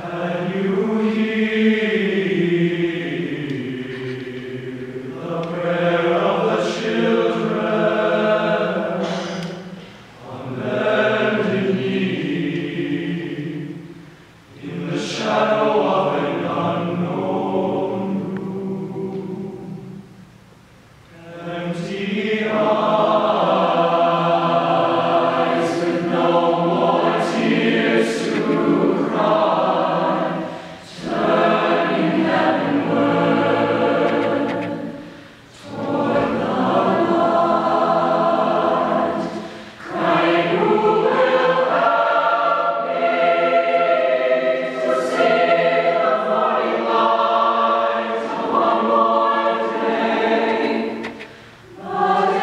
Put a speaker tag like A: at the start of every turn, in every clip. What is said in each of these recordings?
A: Can you hear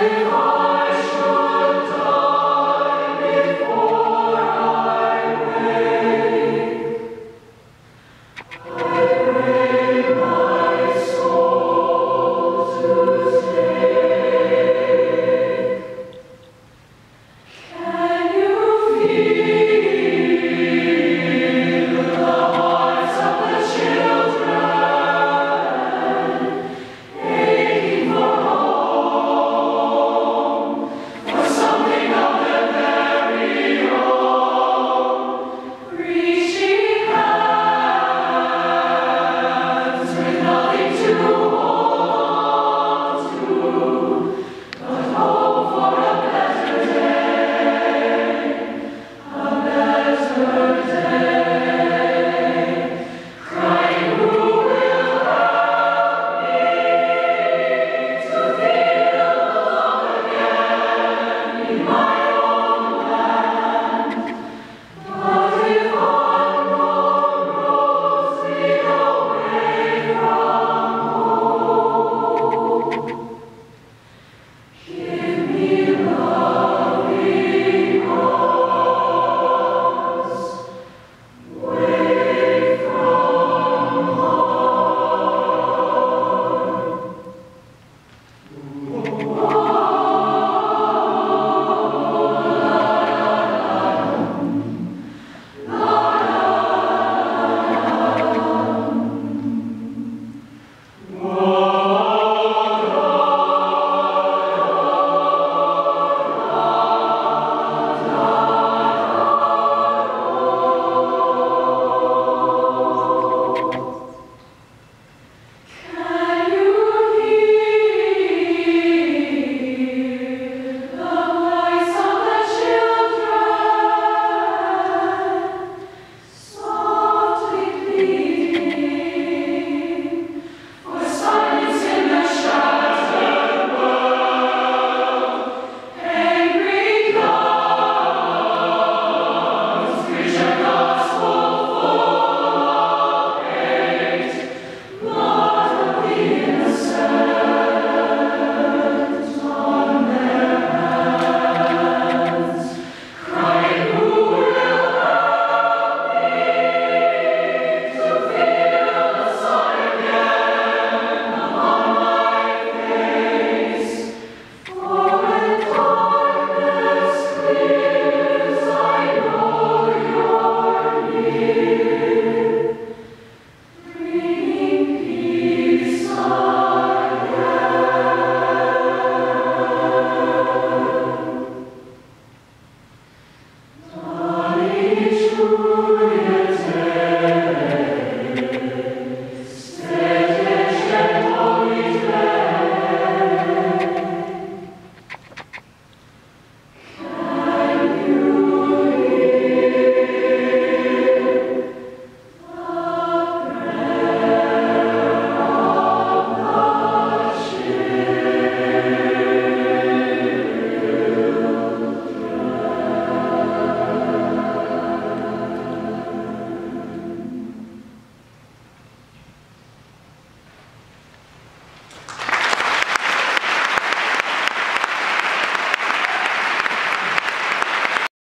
A: Viva!